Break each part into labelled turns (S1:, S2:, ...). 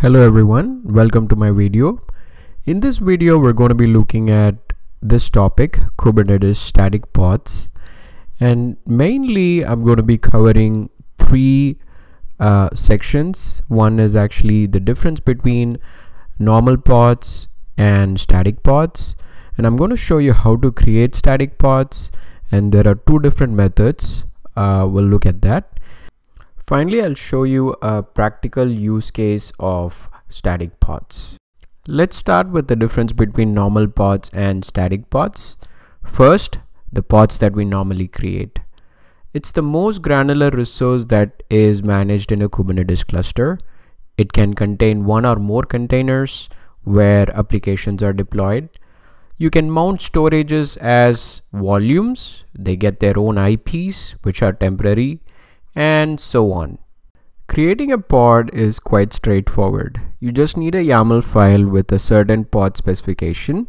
S1: Hello everyone, welcome to my video. In this video we're going to be looking at this topic Kubernetes static pods and mainly I'm going to be covering three uh, sections. One is actually the difference between normal pods and static pods and I'm going to show you how to create static pods and there are two different methods. Uh, we'll look at that Finally, I'll show you a practical use case of static pods. Let's start with the difference between normal pods and static pods. First, the pods that we normally create. It's the most granular resource that is managed in a Kubernetes cluster. It can contain one or more containers where applications are deployed. You can mount storages as volumes. They get their own IPs, which are temporary and so on. Creating a pod is quite straightforward. You just need a YAML file with a certain pod specification.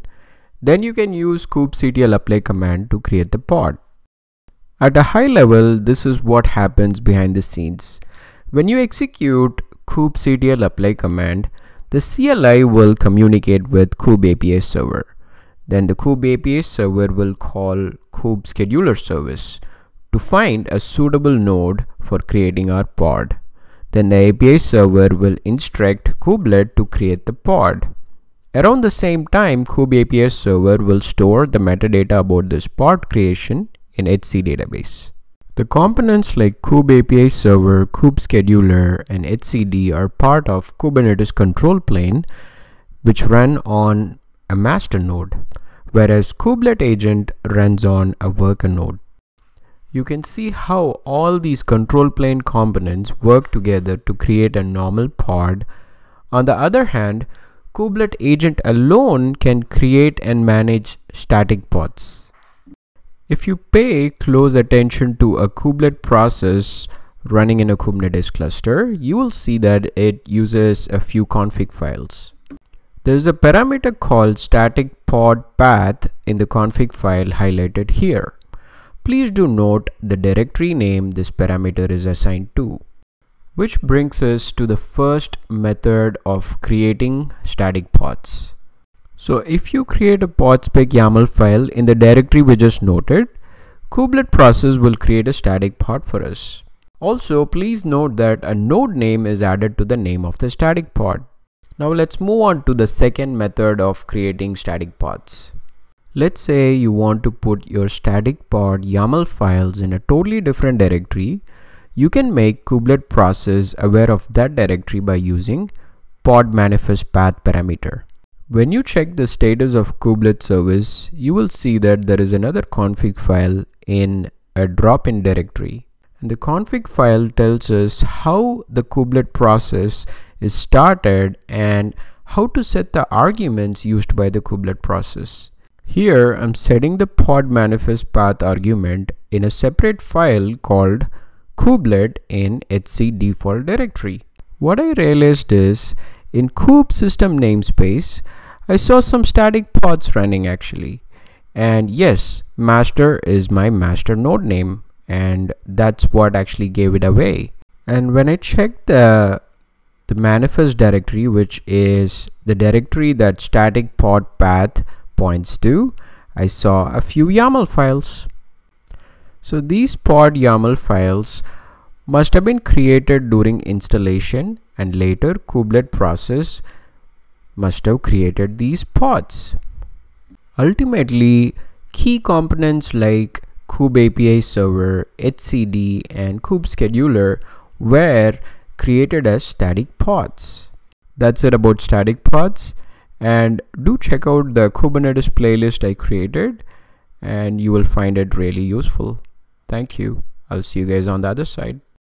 S1: Then you can use kubectl apply command to create the pod. At a high level, this is what happens behind the scenes. When you execute kubectl apply command, the CLI will communicate with kube API server. Then the kube API server will call kube scheduler service to find a suitable node for creating our pod. Then the API server will instruct kubelet to create the pod. Around the same time, kube server will store the metadata about this pod creation in etcd database. The components like kube API server, and etcd are part of Kubernetes control plane which run on a master node, whereas kubelet agent runs on a worker node you can see how all these control plane components work together to create a normal pod. On the other hand, kubelet agent alone can create and manage static pods. If you pay close attention to a kubelet process running in a Kubernetes cluster, you will see that it uses a few config files. There is a parameter called static pod path in the config file highlighted here. Please do note the directory name this parameter is assigned to. Which brings us to the first method of creating static pods. So if you create a podspec YAML file in the directory we just noted, kubelet process will create a static pod for us. Also, please note that a node name is added to the name of the static pod. Now let's move on to the second method of creating static pods. Let's say you want to put your static pod YAML files in a totally different directory. You can make kubelet process aware of that directory by using pod manifest path parameter. When you check the status of kubelet service, you will see that there is another config file in a drop-in directory. And the config file tells us how the kubelet process is started and how to set the arguments used by the kubelet process. Here I'm setting the pod manifest path argument in a separate file called kubelet in etc default directory. What I realized is in kube system namespace I saw some static pods running actually and yes master is my master node name and that's what actually gave it away and when I checked the the manifest directory which is the directory that static pod path points to, I saw a few YAML files. So these pod YAML files must have been created during installation and later kubelet process must have created these pods. Ultimately, key components like kube API server, etcd and kube scheduler were created as static pods. That's it about static pods and do check out the Kubernetes playlist I created and you will find it really useful. Thank you. I'll see you guys on the other side.